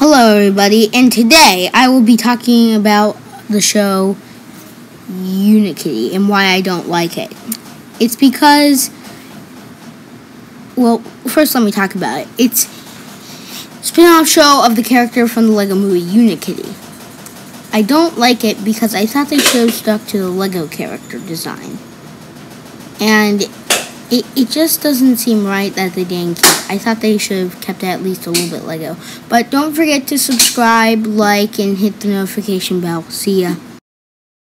Hello, everybody, and today I will be talking about the show Unikitty and why I don't like it. It's because, well, first let me talk about it. It's a spin-off show of the character from the Lego movie Unikitty. I don't like it because I thought they should have stuck to the Lego character design. And it, it just doesn't seem right that they didn't keep. I thought they should have kept at least a little bit Lego. But don't forget to subscribe, like, and hit the notification bell. See ya.